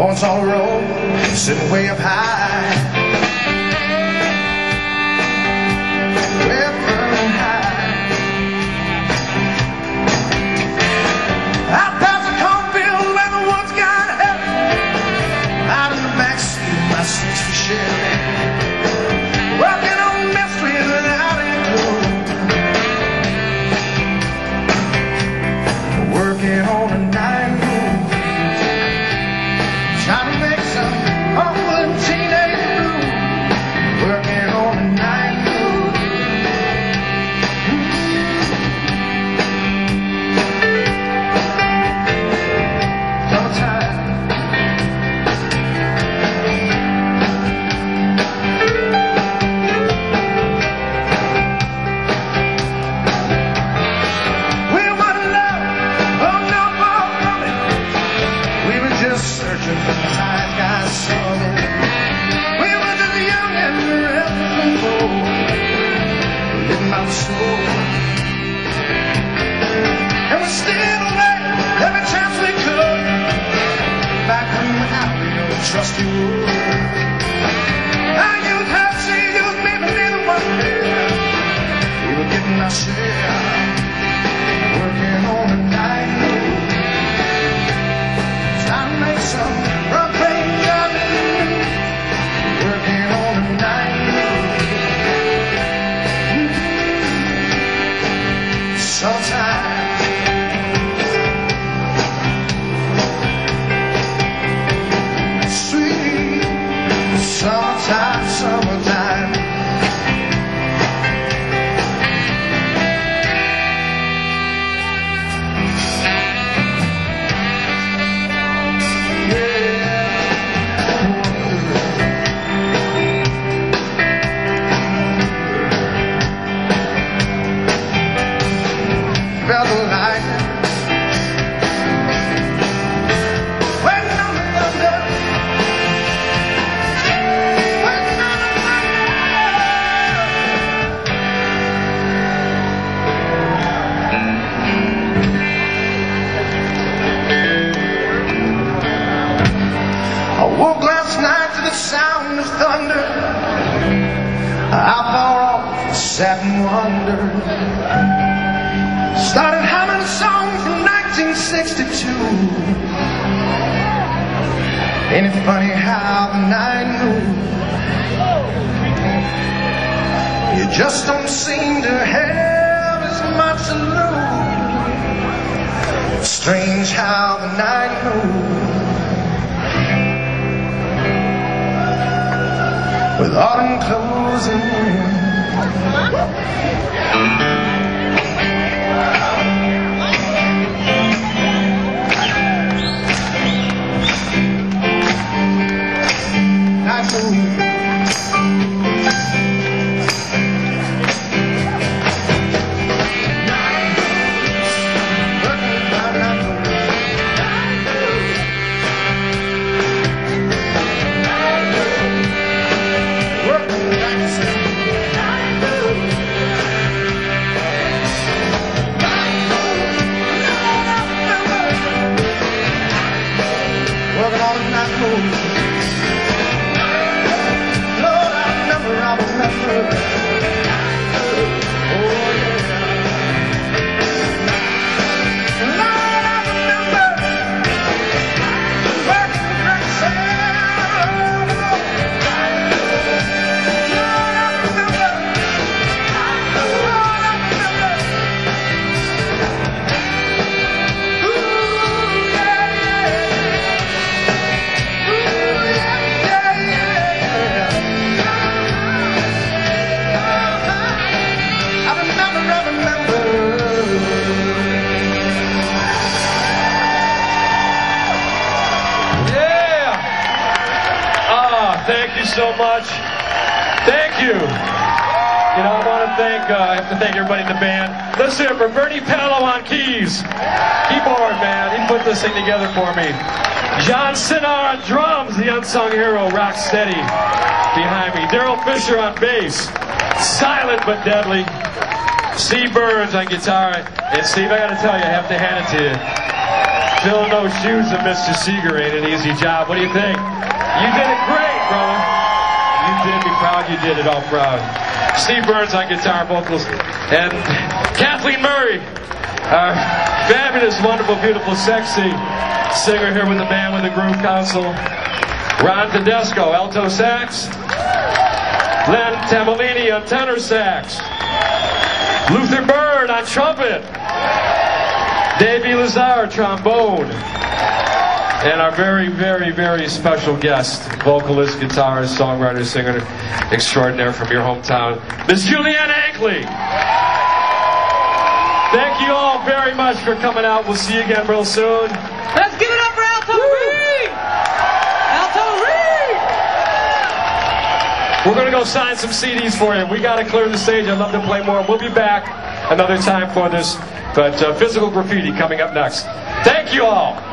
Horns on the road, sitting way up high. Searching for 小菜。Last night to the sound of thunder. I far off, sat and wondered. Started humming a song from 1962. Ain't it funny how the night moves? You just don't seem to have as much to lose. Strange how the night moves. With autumn closing in. So much. Thank you. You know, I want to thank, uh, I have to thank everybody in the band. Let's hear it for Bernie Pallo on keys. Keyboard, man. He put this thing together for me. John Sinar on drums, the unsung hero, rock steady behind me. Daryl Fisher on bass, silent but deadly. Steve Byrnes on guitar. And Steve, I got to tell you, I have to hand it to you. Filling those shoes of Mr. Seger ain't an easy job. What do you think? You did it great, brother. You did be proud. You did it all proud. Steve Byrnes on guitar, vocals, and Kathleen Murray, our fabulous, wonderful, beautiful, sexy singer here with the band with the Groove Council. Ron Tedesco, alto sax. Len Tamolini on tenor sax. Luther Bird on trumpet. Davey Lazar, trombone. And our very, very, very special guest, vocalist, guitarist, songwriter, singer extraordinaire from your hometown, Miss Julianne Ankley. Thank you all very much for coming out. We'll see you again real soon. Let's give it up for Alto Reed! Alto Reed! We're going to go sign some CDs for you. We got to clear the stage. I'd love to play more. We'll be back another time for this. But uh, physical graffiti coming up next. Thank you all.